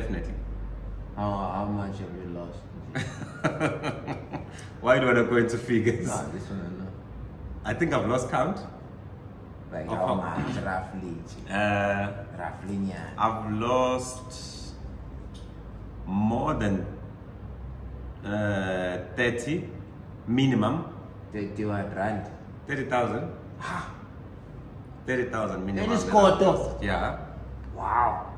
definitely. How, how much have you lost? Why do I not go into figures? Nah, this one I know. I think I've lost count. Like Of how much roughly? Uh, Roughly, yeah. I've lost more than uh, 30 minimum. 31 rand. 30,000. 30,000 minimum. That is quarter. Yeah. Wow.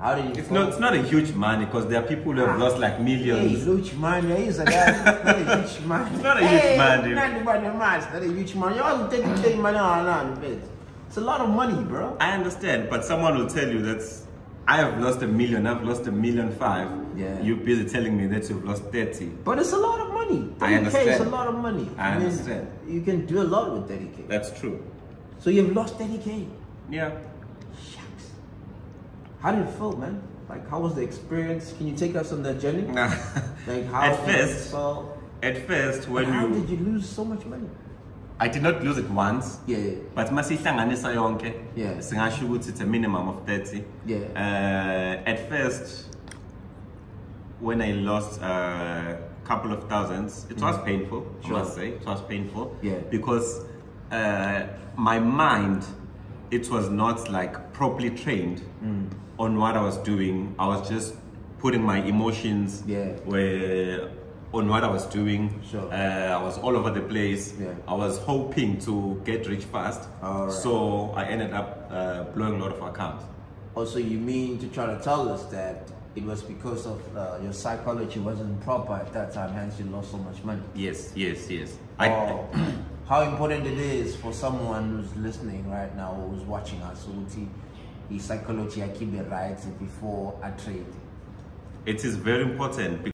How you It's not, it's not a huge money because there are people who have ah. lost like millions. Hey, huge money. yeah, he's a guy. Not a huge man. It's not a huge hey, man. Not about the match, not a huge man. You always take the money ah, on on. It's a lot of money, bro. I understand, but someone will tell you that I have lost a million, I've lost a million five. Yeah. You're busy telling me that you've lost 30. But it's a lot of money. 30K I understand. a lot of money. I mean, understand. You can do a lot with 30K. That's true. So you've lost 30K. Yeah. Shucks. How did it feel, man? Like, how was the experience? Can you take us on that journey? Like, how At first, felt? at first, when how you, did you lose so much money? I did not lose it once. Yeah. But masihlanganisa yonke, Yeah. singasho ukuthi it's a minimum of 30. Yeah. Uh, at first, when I lost a couple of thousands, it was painful, Mm. Sure. I must say. It was painful. Yeah. Because uh, my mind, it was not like properly trained Mm. on what I was doing. I was just putting my emotions Yeah. where on what I was doing. Sure. Uh, I was all over the place. Yeah. I was hoping to get rich fast. Alright. So I ended up uh, blowing a lot of accounts. Also, you mean to try to tell us that it was because of uh, your psychology wasn't proper at that time, hence you lost so much money? Yes, yes, yes. Oh, how important it is for someone who's listening right now or who's watching us, ukuthi i psychology keep it right before I trade. it is very important